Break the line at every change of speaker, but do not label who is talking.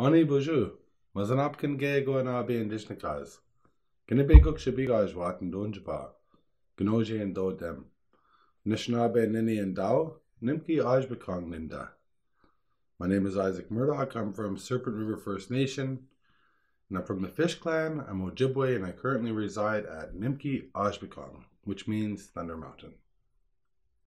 Ani boju, mas an apkin ge go an abi an dishnakaz. Gynna be guk se bigaj wat an donjaba. Gnoje and do dem. Nishnabe nini and Dao, Nimki Ajbekong Ninda. My name is Isaac Murdoch. I'm from Serpent River First Nation, and I'm from the Fish Clan. I'm Ojibwe, and I currently reside at Nimki Ajbekong, which means Thunder Mountain.